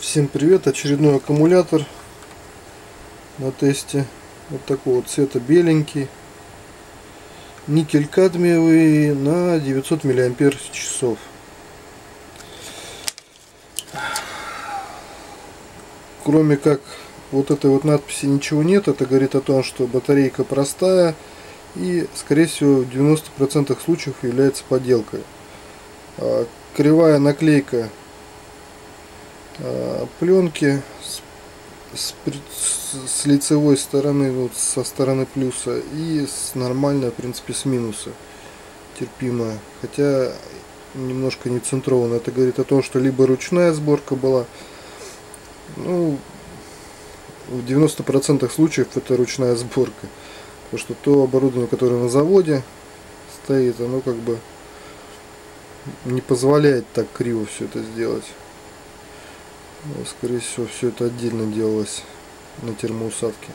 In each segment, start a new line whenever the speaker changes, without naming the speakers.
Всем привет! Очередной аккумулятор на тесте. Вот такого цвета беленький. Никель кадмиевый на 900 миллиампер часов. Кроме как вот этой вот надписи ничего нет. Это говорит о том, что батарейка простая и скорее всего в 90% случаев является подделкой. А кривая наклейка пленки с, с, с лицевой стороны, вот со стороны плюса и с нормальной, в принципе, с минуса терпимая. Хотя немножко не центрованно. Это говорит о том, что либо ручная сборка была, ну, в 90% случаев это ручная сборка. Потому что то оборудование, которое на заводе стоит, оно как бы не позволяет так криво все это сделать. Но, скорее всего, все это отдельно делалось на термоусадке.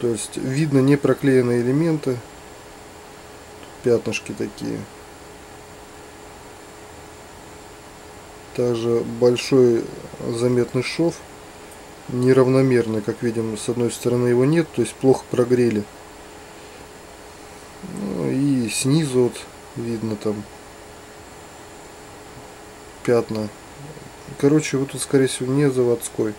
То есть видно не проклеенные элементы, пятнышки такие. Также большой заметный шов неравномерный, как видим, с одной стороны его нет, то есть плохо прогрели. Ну, и снизу вот видно там пятна. Короче, вот тут, скорее всего, не заводской.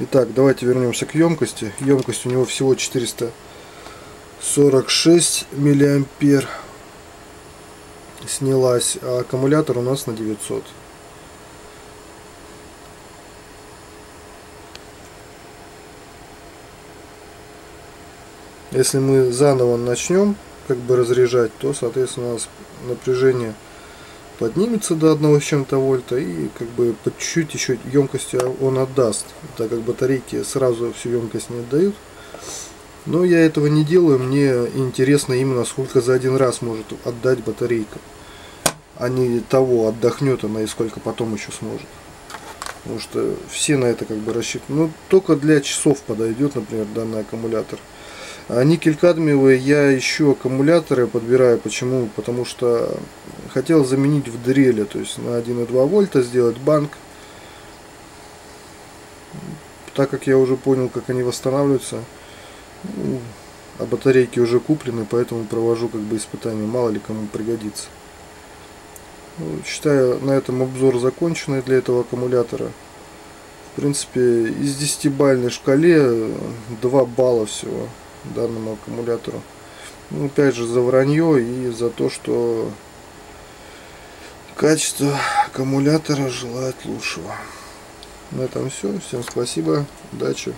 Итак, давайте вернемся к емкости. Емкость у него всего 446 миллиампер снялась, а аккумулятор у нас на 900. Если мы заново начнем как бы разряжать, то, соответственно, у нас напряжение поднимется до одного с чем-то вольта и как бы по чуть-чуть еще емкости он отдаст, так как батарейки сразу всю емкость не отдают. Но я этого не делаю, мне интересно именно сколько за один раз может отдать батарейка, а не того, отдохнет она и сколько потом еще сможет. Потому что все на это как бы рассчитаны. Ну, только для часов подойдет, например, данный аккумулятор. А никель кадмиевый я ищу аккумуляторы, подбираю. Почему? Потому что хотел заменить в дреле, то есть на 1,2 вольта сделать банк. Так как я уже понял, как они восстанавливаются, ну, а батарейки уже куплены, поэтому провожу как бы испытания, мало ли кому пригодится. Ну, считаю на этом обзор законченный для этого аккумулятора. В принципе, из 10-бальной шкале 2 балла всего данному аккумулятору. Ну, опять же, за вранье и за то, что качество аккумулятора желает лучшего. На этом все. Всем спасибо. Удачи.